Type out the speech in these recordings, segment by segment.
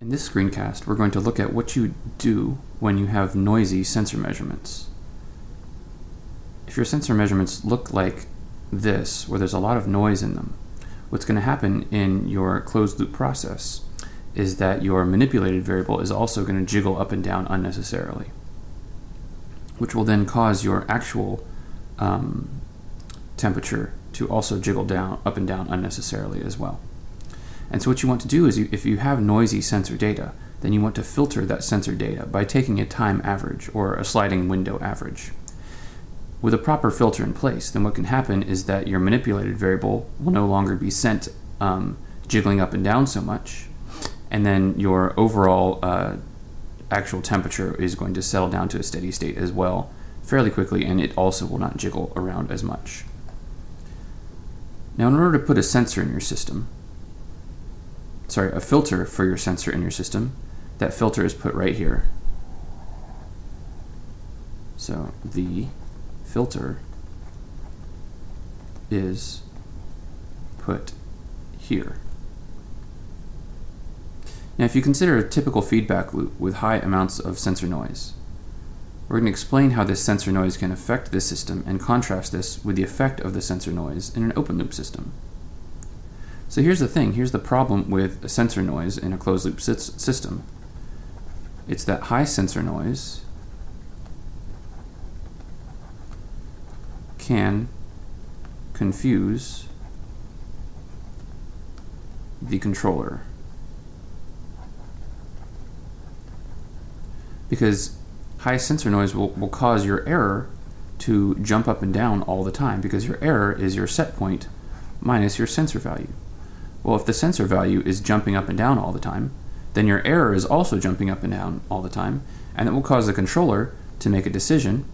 In this screencast, we're going to look at what you do when you have noisy sensor measurements. If your sensor measurements look like this, where there's a lot of noise in them, what's going to happen in your closed loop process is that your manipulated variable is also going to jiggle up and down unnecessarily, which will then cause your actual um, temperature to also jiggle down up and down unnecessarily as well. And so what you want to do is you, if you have noisy sensor data, then you want to filter that sensor data by taking a time average or a sliding window average. With a proper filter in place, then what can happen is that your manipulated variable will no longer be sent um, jiggling up and down so much, and then your overall uh, actual temperature is going to settle down to a steady state as well fairly quickly, and it also will not jiggle around as much. Now, in order to put a sensor in your system, sorry, a filter for your sensor in your system. That filter is put right here. So the filter is put here. Now, if you consider a typical feedback loop with high amounts of sensor noise, we're going to explain how this sensor noise can affect this system and contrast this with the effect of the sensor noise in an open loop system. So here's the thing, here's the problem with sensor noise in a closed loop system. It's that high sensor noise can confuse the controller. Because high sensor noise will, will cause your error to jump up and down all the time because your error is your set point minus your sensor value. Well, if the sensor value is jumping up and down all the time, then your error is also jumping up and down all the time, and it will cause the controller to make a decision,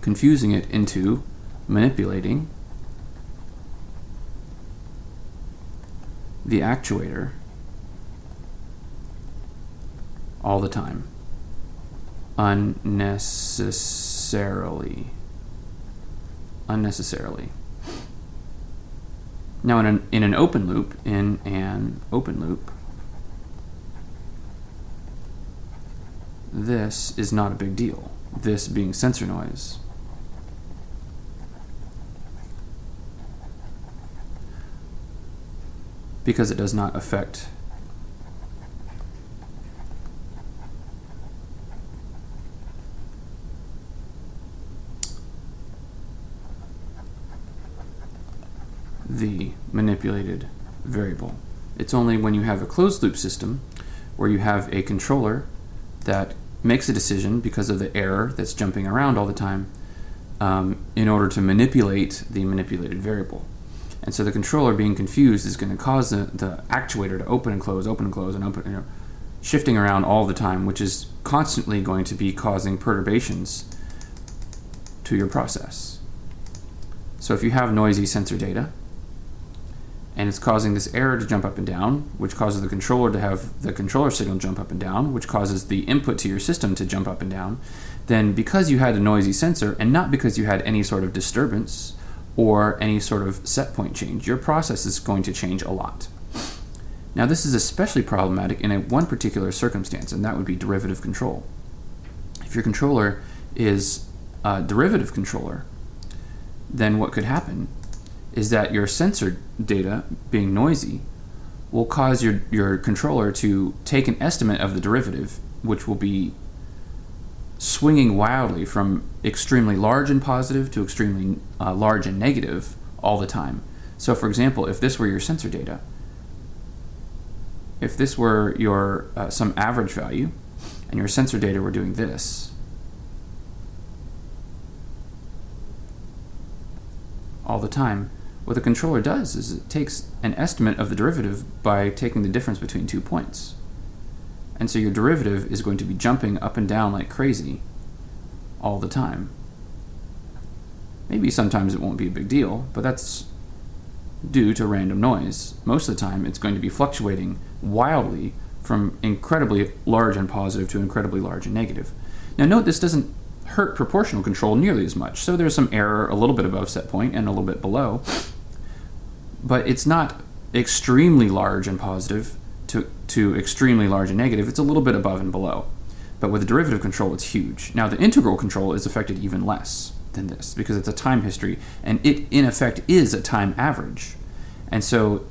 confusing it into manipulating the actuator all the time unnecessarily. Unnecessarily now, in an, in an open loop, in an open loop, this is not a big deal. This being sensor noise. Because it does not affect the manipulated variable. It's only when you have a closed loop system where you have a controller that makes a decision because of the error that's jumping around all the time um, in order to manipulate the manipulated variable. And so the controller being confused is going to cause the, the actuator to open and close, open and close, and open, you know, shifting around all the time, which is constantly going to be causing perturbations to your process. So if you have noisy sensor data, and it's causing this error to jump up and down, which causes the controller to have the controller signal jump up and down, which causes the input to your system to jump up and down, then because you had a noisy sensor and not because you had any sort of disturbance or any sort of set point change, your process is going to change a lot. Now, this is especially problematic in a one particular circumstance, and that would be derivative control. If your controller is a derivative controller, then what could happen is that your sensor data being noisy will cause your, your controller to take an estimate of the derivative, which will be swinging wildly from extremely large and positive to extremely uh, large and negative all the time. So, for example, if this were your sensor data, if this were your uh, some average value, and your sensor data were doing this, all the time, what the controller does is it takes an estimate of the derivative by taking the difference between two points. And so your derivative is going to be jumping up and down like crazy all the time. Maybe sometimes it won't be a big deal, but that's due to random noise. Most of the time, it's going to be fluctuating wildly from incredibly large and positive to incredibly large and negative. Now, note this doesn't hurt proportional control nearly as much. So there's some error a little bit above set point and a little bit below, but it's not extremely large and positive to to, extremely large and negative, it's a little bit above and below. But with the derivative control, it's huge. Now, the integral control is affected even less than this because it's a time history, and it, in effect, is a time average. And so,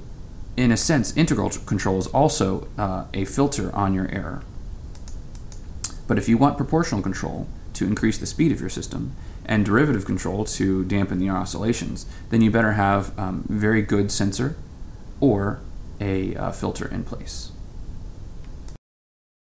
in a sense, integral control is also uh, a filter on your error. But if you want proportional control to increase the speed of your system and derivative control to dampen the oscillations, then you better have um, very good sensor or a uh, filter in place.